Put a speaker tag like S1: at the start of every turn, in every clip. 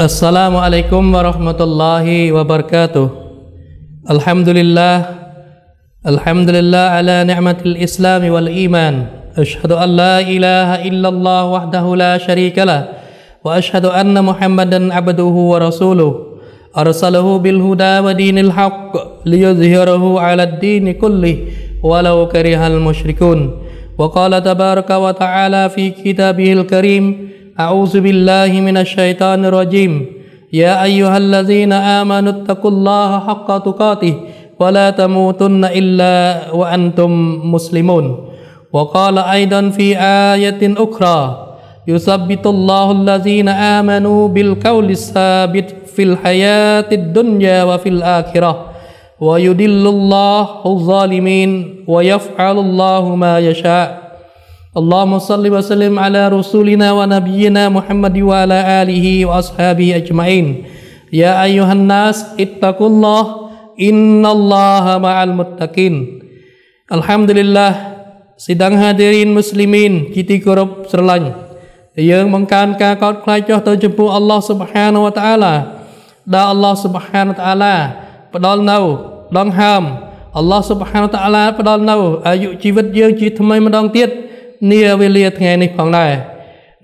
S1: السلام عليكم ورحمة الله وبركاته. الحمد لله الحمد لله على نعمة الإسلام والإيمان. أشهد أن لا إله إلا الله وحده لا شريك له وأشهد أن محمدا عبده ورسوله. أرسله بالهدى ودين الحق ليظهره على الدين كله ولو كره المشركون. وقال تبارك وتعالى في كتابه الكريم أعوذ بالله من الشيطان الرجيم. يا أيها الذين آمنوا اتقوا الله حق تقاته ولا تموتن إلا وأنتم مسلمون. وقال أيضا في آية أخرى يثبت الله الذين آمنوا بالقول الثابت في الحياة الدنيا وفي الآخرة. ويدل الله الظالمين ويفعل الله ما يشاء. اللهم صل وسلم على رسولنا ونبينا محمد وعلى آله وأصحابه أجمعين يا أيها الناس اتقوا الله إن الله مع المتقين الحمد لله ស៊ីដងហាឌីរីនមូស្លីមីនជាទីគោរពស្រឡាញ់យើងបង្កើនការកោតខ្លាចចុះទៅចំពោះអល់ឡោះស៊ុបហានវតាអាឡាដែលអល់ឡោះស៊ុបហានវតាអាឡាផ្ដល់នៅដងហើមអល់ឡោះស៊ុបហានវតាអាឡាផ្ដល់នៅអាយុជីវិតយើងជាថ្មីម្ដងទៀត នាវេលាថ្ងៃនេះផងដែរ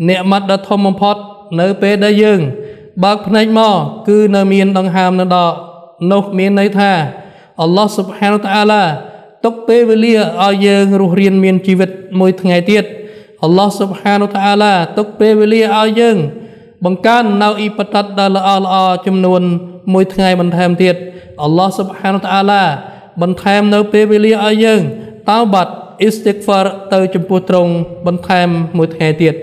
S1: អ្នកម៉ាត់ដ៏ធំបំផុត នៅពេលដែលយើង បើកភ្នែកមកគឺនៅមានដង្ហើមនៅដល់នោះមានន័យថាអល់ឡោះស៊ុបហានវតាអាឡាទុកពេលវេលាឲ្យយើងរស់រានមានជីវិតមួយថ្ងៃទៀតអល់ឡោះស៊ុបហានតាអាឡាទុកពេលវេលាឲ្យយើង បង្កើននៅអ៊ីបតាត់ដែលល្អល្អចំនួនមួយថ្ងៃបន្ថែមទៀតអល់ឡោះស៊ុបហានតាអាឡាបន្ថែមនៅពេលវេលាឲ្យយើងតោបាត់ អ៊ីស្តិកហ្វារទៅចំពោះត្រង់បន្ថែមមួយថ្ងៃទៀត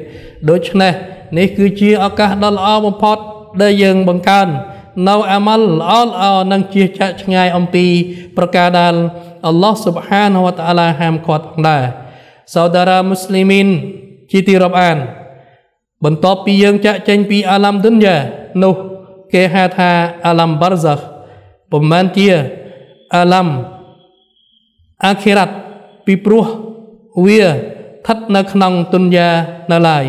S1: ដូច្នេះនេះគឺជាឱកាសដ៏ល្អបំផុតដែលយើងបង្កើននៅអាម៉ាល់ល្អល្អនិងជាចាក់ឆ្ងាយអំពី ប្រការដែលអល់ឡោះស៊ុបហានវតាអាឡាហាមឃាត់ផងដែរសោដរ៉ាមូស្លីមីនជាទីរាប់អាន បន្ទាប់ពីយើងចាក់ចេញពីអាឡាំឌុនយ៉ានោះគេហៅថាអាឡាំបារហ្សាប្រហែលជាអាឡាំអាខិរ៉ាត់ ពីព្រោះវាស្ថិតនៅក្នុងទុនយ៉ានៅឡើយ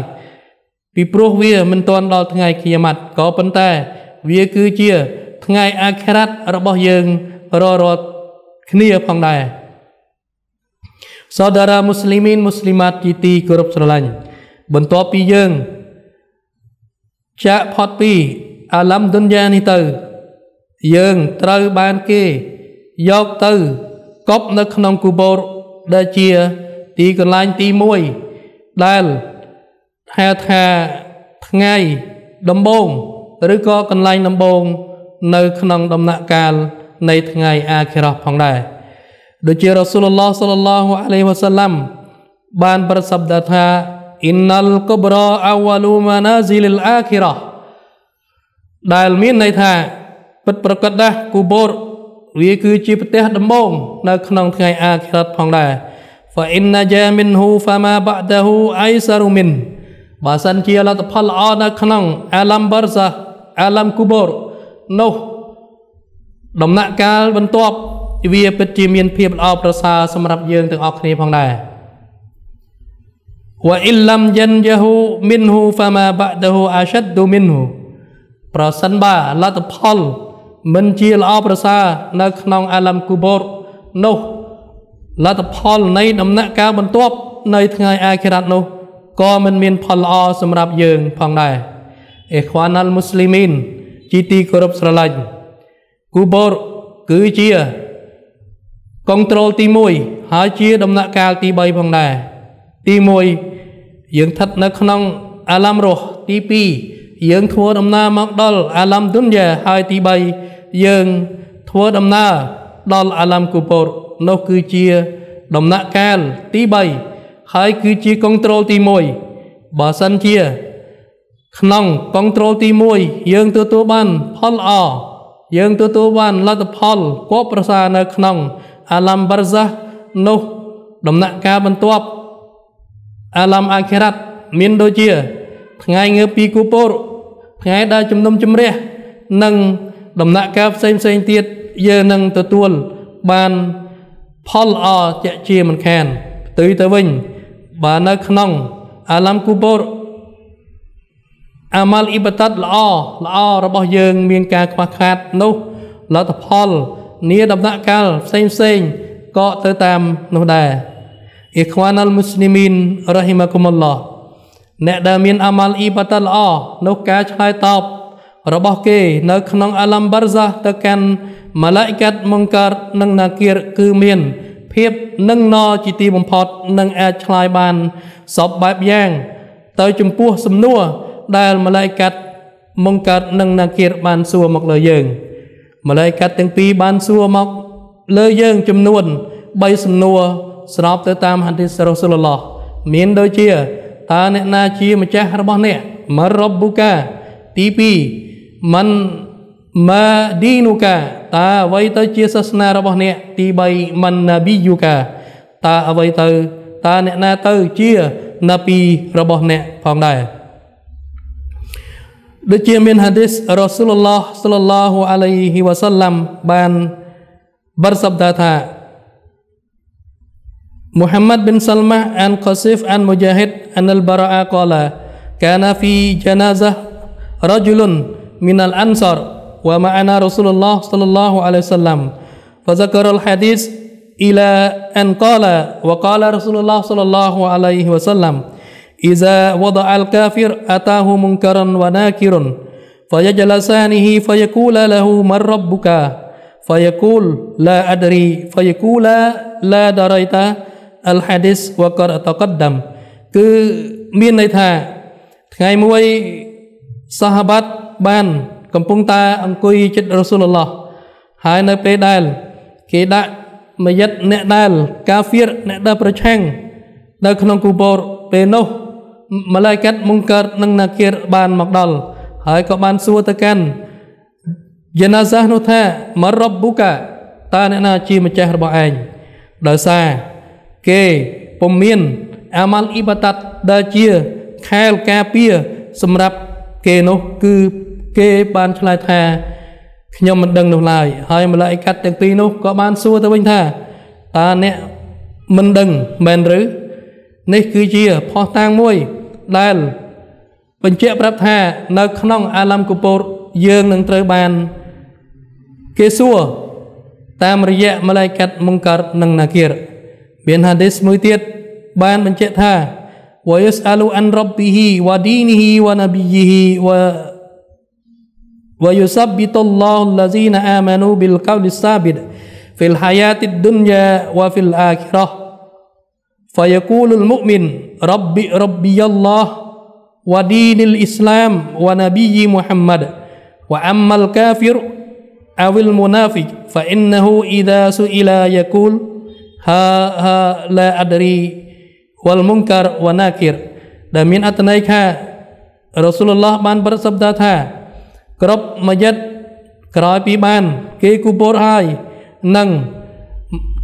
S1: ពីព្រោះវាមិនទាន់ដល់ថ្ងៃគីយ៉ាម៉ាត់ក៏ប៉ុន្តែ វាគឺជាថ្ងៃអាខិរ៉ាត់របស់យើងររត់គ្នាផងដែរសោដរ៉ាមូស្លីមីនមូស្លីម៉ាតជាទីគោរពស្រឡាញ់បន្ទាប់ពីយើងចាក់ផុតពីអាឡាំឌុនយ៉ានេះទៅ យើងត្រូវបានគេយកទៅកប់នៅក្នុងគូបូរ ដែលជាទីកន្លែងទី1ដែលហៅថាថ្ងៃដំបងឬក៏កន្លែងដំបងនៅក្នុងដំណាក់កាលនៃថ្ងៃអាខិរ៉ះផងដែរដូចជារ៉ាស៊ូលឡោះសល្លឡោះអាឡៃវ៉ាសាឡាំបានប្រសិទ្ធថាអ៊ីនណលកុប្រអវលូម៉ាណាស៊ីលអាខិរ៉ះដែលមានន័យថាពិតប្រកបដែរគូបូរ វាគឺជាប្រទេសដំបងនៅក្នុងថ្ងៃអាខិរតផងដែរ fa inna jaminhu fama ba'dahu aysaru min បើសិនជាលទ្ធផលល្អនៅក្នុងអាឡាំបរសាអាឡាំគូបរនោះដំណាក់កាលបន្ទាប់វាពិតជាមានភាពល្អប្រសើរសម្រាប់យើងទាំងអស់គ្នាផងដែរ wa illam yanjahu minhu fama ba'dahu ashaddu minhu ប្រសិនបើលទ្ធផល មិនជាល្អប្រសើរនៅក្នុងអាឡាំគូបូរនោះលទ្ធផលនៃដំណាក់កាលបន្ទាប់នៅថ្ងៃអាខិរ៉ាត់នោះក៏មិនមានផលល្អសម្រាប់យើងផងដែរអេខ្វាណាល់មូស្លីមីនជាទីគោរពស្រឡាញ់គូបូរគឺជាកុងត្រូលទី1ហើយជាដំណាក់កាលទី3ផងដែរទី1យើងស្ថិតនៅក្នុងអាឡាំរស់ទី2យើងធ្វើដំណើរមកដល់អាឡាំឌុនយ៉ាហើយទី3 យើងធ្វើដំណើរដល់អាឡាំគូបូរនោះគឺជាដំណាក់កាលទី3ហើយគឺជាកុងត្រូលទី1បើសិនជា ក្នុងកុងត្រូលទី1យើងទទួលបានផលល្អយើងទទួលបានលទ្ធផលគបប្រសើរនៅក្នុងអាឡាំបារហ្សានោះដំណាក់កាលបន្ទាប់អាឡាំអាខិរ៉ាត់មានដូចជា ថ្ងៃងើបពីគូពរថ្ងៃដែលជំនុំជម្រះនិង ដំណាក់កាលផ្សេងផ្សេងទៀតយើងនឹងទទួលបានផលល្អជាក់ជាមិនខានផ្ទុយទៅវិញបើនៅក្នុងអាឡាំគូពរអាម៉ាល់អ៊ីបាតាត់ល្អល្អរបស់យើង មានការខ្វះខាតនោះលទ្ធផលនីដំណាក់កាលផ្សេងផ្សេងក៏ទៅតាមនោះដែរអ៊ីខ្វានអលមូស្លីមីនរ៉ហ៊ីម៉ាគុមុលឡោះអ្នកដែលមានអាម៉ាល់អ៊ីបាតាត់ល្អនោះការឆ្លើយតប របស់គេនៅក្នុងអាឡាំបារហ្សាទៅកាន់ម៉ាឡាអ៊ីកាត់មុងការនិងណាគៀរគឺមានភាពនឹងណជាទីបំផុតនឹងអាចឆ្លើយបានសពបែបយ៉ាង ទៅចំពោះសំណួរដែលម៉ាឡាអ៊ីកាត់មុងកើតនិងណាគៀរបានសួរមកលើយើងម៉ាឡាអ៊ីកាត់ទាំងពីរបានសួរមកលើយើងចំនួន3សំណួរស្របទៅតាមហាឌីសរ៉ូស៊ូលឡោះមានដូចជាតើអ្នកណាជាម្ចាស់របស់អ្នកមករ៉ប៊ូកាទី2 ມັນម៉ាឌីនូកាតើអ្វីទៅជាសាសនារបស់អ្នកទី3ម៉ាន់ណាប៊ីយូកាតើអ្វីទៅតើអ្នកណាទៅជាណាប៊ីរបស់អ្នកផងដែរដូចជាមានហាឌីសរ៉ាស៊ូលឡោះសាឡឡោះអាឡៃហ៊ីវ៉ាសាឡាំបានបរសប្តាថាមូហាម៉ាត់ប៊ីនសាលម៉ាអានកូស៊ីហ្វអានមូជាហ៊ីតអានអលបារ៉ាកាឡាកានាហ្វីជាណាហ្សារ៉ាជុលុន من الأنصار ومعنا رسول الله صلى الله عليه وسلم فذكر الحديث إلى أن قال وقال رسول الله صلى الله عليه وسلم إذا وضع الكافر أتاه منكرا وناكر فيجلسانه فيقول له من ربك فيقول لا أدري فيقول لا دريت الحديث وقد تقدم គឺមានន័យថាថ្ងៃមួយ សាហាបាត់បាន កំពុងតែអង្គុយចិត្តរ៉ូស៊ូលឡោះហើយនៅពេលដែល គេដាក់មយិតអ្នកដែលកាហ្វៀរអ្នកដែលប្រឆាំងនៅក្នុងគូបូរពេលនោះម៉ាឡៃកាត់មុងកើតនិងណាគៀរបានមកដល់ហើយក៏បានសួរទៅកាន់យេណាសានោះថាមករ៉បប៊ូកាតើអ្នកណាជាម្ចាស់របស់ឯងដោយសារគេពុំមានអាម៉ាល់អ៊ីបាតាត់ដែលជាខែលការពារសម្រាប់ គេនោះគឺគេបានឆ្លើយថាខ្ញុំមិនដឹងនោះឡើយហើយម្លាយកាត់ទាំងពីរនោះក៏បានសួរទៅវិញថាតើអ្នកមិនដឹងមែនឬនេះគឺជាផុសតាងមួយដែលបញ្ជាក់ប្រាប់ថានៅក្នុងអាឡាំកពតយើងនឹងត្រូវបានគេសួរតាមរយៈម្លាយកាត់មុងកើតនិងណាគៀរមានហាឌីសមួយទៀតបានបញ្ជាក់ថា ويسأل عن ربه ودينه ونبيه و ويثبت الله الذين آمنوا بالقول الثابت في الحياة الدنيا وفي الآخرة. فيقول المؤمن ربي ربي الله ودين الإسلام ونبي محمد. وأما الكافر أو المنافق فإنه إذا سئل يقول ها ها لا أدري វលមុងការវណាគិរដែលមានអត្ថន័យថារ៉ូស៊ូលឡោះបានប្រសិទ្ធថាគ្រប់មយិតក្រោយពីបាន គេគូពោតហើយនឹង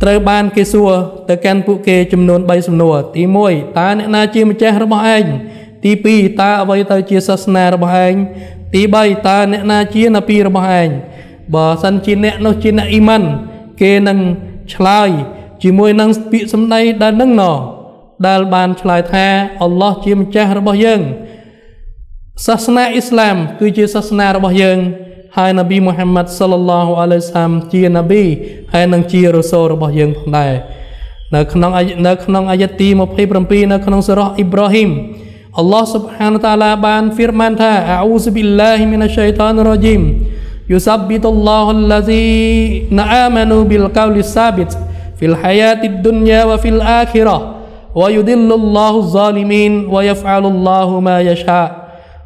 S1: ត្រូវបានគេសួរទៅកាន់ពួកគេចំនួន3សំណួរទី1តើអ្នកណាជាម្ចាស់របស់ឯងទី2តើអ្វីទៅជាសាសនារបស់ឯងទី3តើអ្នកណាជានប៊ីរបស់ឯងបើសិនជាអ្នកនោះជាអ្នកអ៊ីម៉ាន់គេនឹងឆ្លើយជាមួយនឹងពាក្យសម្ដីដែលនឹងណោ ដែលបានឆ្លើយថាអល់ឡោះជាម្ចាស់របស់យើងសាសនាអ៊ីស្លាម គឺជាសាសនារបស់យើងហើយនប៊ីមូហាម៉ាត់សល្លឡោះអាឡៃសាមជានប៊ីហើយនឹងជារសូលរបស់យើងផងដែរនៅក្នុងនៅក្នុងអាយទី27នៅក្នុងសូរ៉ាអ៊ីប្រាហ៊ីមអល់ឡោះស៊ុបហានតាឡាបានហ្វីរម៉ានថាអាអ៊ូស៊ប៊ីឡាហ៊ីមីនឆៃតានរ៉ាជីមយូសាប៊ីតុលឡោះឡាហ្ស៊ីណាអាម៉ានូប៊ីលកោលីសាប៊ីតហ្វីលហាយ៉ាទីឌុនយ៉ាវ៉ហ្វីលអាខិរ៉ា ويضل الله الظالمين ويفعل الله ما يشاء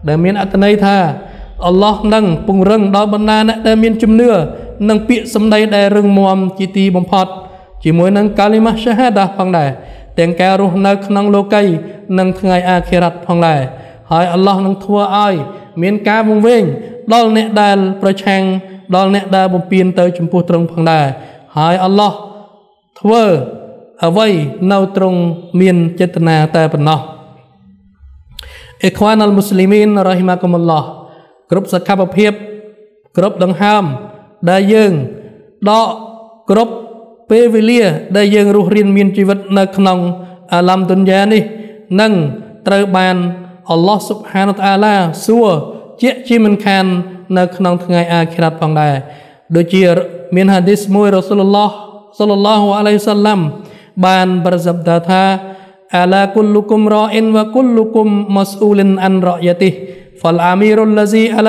S1: ដែលមានអត្ថន័យថាអល់ឡោះនឹងពង្រឹងដល់បណ្ដាអ្នកដែលមានជំនឿនិងពាក្យសម្ដីដែលរឹងមាំជាទីបំផុតជាមួយនឹងកាលីម៉ាស់ឆាហាដាផងដែរទាំងការរស់នៅក្នុងលោកីនិងថ្ងៃអាខិរ៉ាត់ផងដែរហើយអល់ឡោះនឹងធ្វើឲ្យមានការវង្វេងដល់អ្នកដែលប្រឆាំងដល់អ្នកដែលបំពេញទៅចំពោះត្រង់ផងដែរហើយអល់ឡោះធ្វើ អ្វីនៅត្រង់មានចេតនាតែប៉ុណ្ណោះអេខ្វានអលមូស្លីមីនរ៉ហ៊ីម៉ាកុមុលឡោះគ្រប់សកម្មភាព គ្រប់ដង្ហើមដែលយើងដកគ្រប់ពេលវេលា ដែលយើងរស់រៀនមានជីវិតនៅក្នុងអាឡាំទុនយ៉ានេះនឹងត្រូវបានអល់ឡោះស៊ុបហានតាឡាសួរជាក់ជាមិនខាន នៅក្នុងថ្ងៃអាខិរ៉ាត់ផងដែរដូចជាមានហាឌីសមួយរ៉ាស៊ូលឡោះសល្លឡោះអាឡៃសាឡាំ បានប្រសិទ្ធថាអាឡាគុលលុគុមរ៉អ៊ីនវគុលលុគុមម៉ាស៊ូលិនអានរ៉យតិហ្វលអាមីរុលឡាស៊ីអា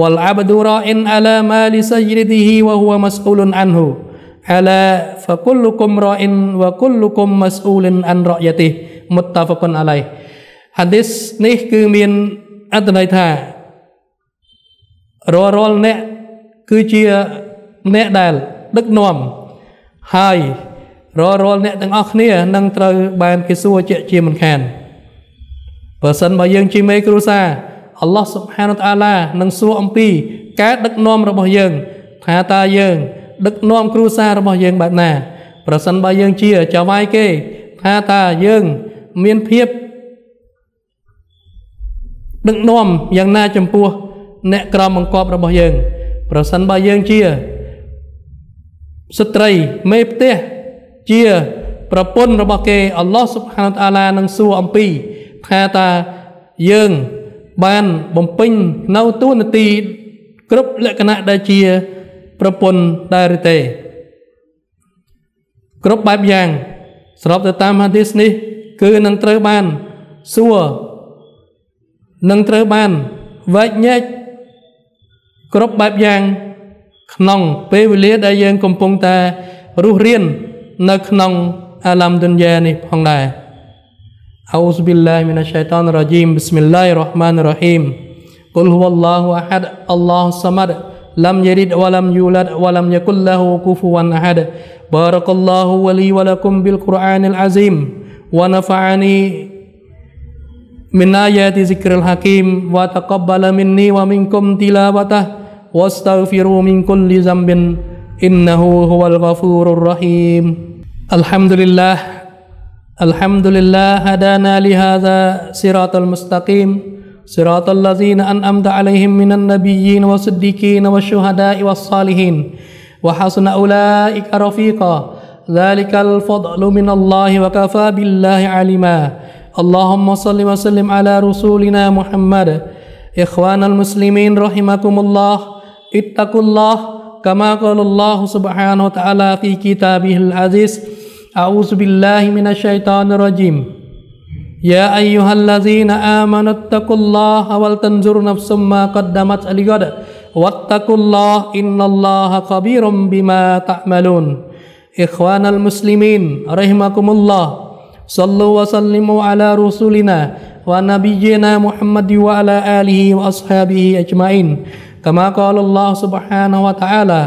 S1: ឡានណាស៊ីរ៉អ៊ីនវ៉ាហ៊ូវម៉ាស៊ូលិនអានរ៉យតិហ៊ី والرجل راء على أهل بيته وهو مسؤول عنهم والمرأة راعية على بيت بعلها ووالده وهي مسؤول عنهم والعبد راء على مال سيده وهو مسؤول عنه على فكلكم راء وكلكم مسؤول عن رأيته متفق عليه ហាឌីសនេះគឺមានអត្ថន័យថារាល់រាល់អ្នកគឺជាអ្នកដែលដឹកនាំហើយរាល់រាល់អ្នកទាំងអស់គ្នានឹងត្រូវបានគេសួរជាជាមិនខានបើសិនបើយើងជាមេគ្រួសារ អល់ឡោះសុបហានតាឡានឹងសួរអំពីការដឹកនាំរបស់យើង ថាតើយើង ដឹកនាំគ្រួសាររបស់យើងបែបណា ប្រសិនបើយើងជាចៅហ្វាយគេថាតើយើងមានភាពដឹកនាំយ៉ាងណាចំពោះ អ្នកក្រមបង្គាប់របស់យើង ប្រសិនបើយើងជាស្ត្រីមេផ្ទះជាប្រពន្ធរបស់គេអល់ឡោះសុបហានតាឡានឹងសួរអំពីថាតើយើង បានបំពេញនៅទូនាទីគ្រប់លក្ខណៈដែលជាប្រពន្ធដែរឬទេគ្រប់បែបយ៉ាង ស្របទៅតាមហាឌីសនេះ គឺនឹងត្រូវបានសួរនឹងត្រូវបានវែកញែកគ្រប់បែបយ៉ាង ក្នុងពេលវេលាដែលយើងកំពុងតែរស់រៀននៅក្នុងអាឡាំឌុនយ៉ានេះផងដែរ أعوذ بالله من الشيطان الرجيم. بسم الله الرحمن الرحيم. قل هو الله أحد الله الصمد لم يلد ولم يولد ولم يكن له كفوا أحد. بارك الله ولي ولكم بالقرآن العظيم. ونفعني من آيات ذكر الحكيم. وتقبل مني ومنكم تلاوته. واستغفروا من كل ذنب إنه هو الغفور الرحيم. الحمد لله الحمد لله هدانا لهذا صراط المستقيم صراط الذين أنأمت عليهم من النبيين والصديقين والشهداء والصالحين. وحسن أولئك رفيقا ذلك الفضل من الله وكفى بالله علما اللهم صل وسلم على رسولنا محمد. إخوان المسلمين رحمكم الله اتقوا الله كما قال الله سبحانه وتعالى في كتابه العزيز. أعوذ بالله من الشيطان الرجيم. يا أيها الذين آمنوا اتقوا الله ولتنظر نفس ما قدمت لغد. واتقوا الله إن الله خبير بما تعملون. إخوان المسلمين رحمكم الله. صلوا وسلموا على رسولنا ونبينا محمد وعلى آله وأصحابه أجمعين. كما قال الله سبحانه وتعالى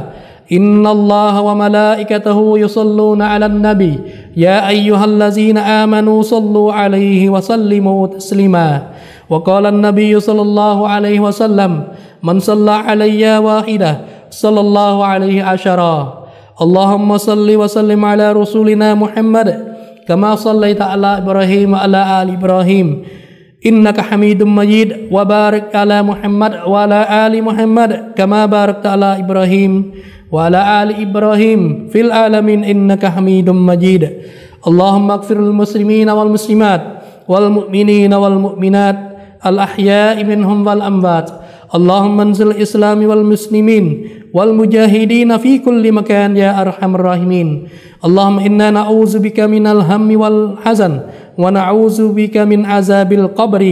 S1: إن الله وملائكته يصلون على النبي يا أيها الذين آمنوا صلوا عليه وسلموا تسليما وقال النبي صلى الله عليه وسلم من صلى علي واحدة صلى الله عليه عشرا اللهم صل وسلم على رسولنا محمد كما صليت على إبراهيم وعلى آل إبراهيم إنك حميد مجيد وبارك على محمد وعلى آل محمد كما باركت على إبراهيم وعلى آل إبراهيم في العالمين إنك حميد مجيد اللهم اغفر للمسلمين والمسلمات والمؤمنين والمؤمنات الأحياء منهم والأموات اللهم انزل الإسلام والمسلمين والمجاهدين في كل مكان يا أرحم الراحمين اللهم إنا نعوذ بك من الهم والحزن ونعوذ بك من عذاب القبر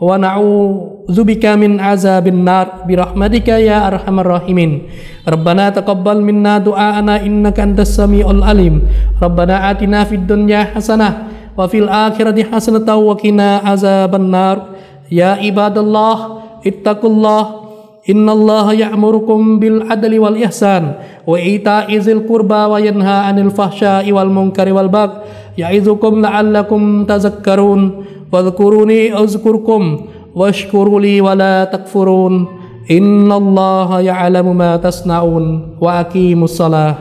S1: ونعوذ بك من عذاب النار برحمتك يا أرحم الراحمين. ربنا تقبل منا دعاءنا إنك أنت السميع العليم. ربنا آتنا في الدنيا حسنة وفي الآخرة حسنة وقنا عذاب النار. يا عباد الله اتقوا الله. إن الله يأمركم بالعدل والإحسان وإيتاء ذي القربى وينهى عن الفحشاء والمنكر والبغي. يعظكم لعلكم تذكرون. واذكروني أذكركم. واشكروا لي ولا تكفرون إن الله يعلم ما تصنعون وأقيموا الصلاة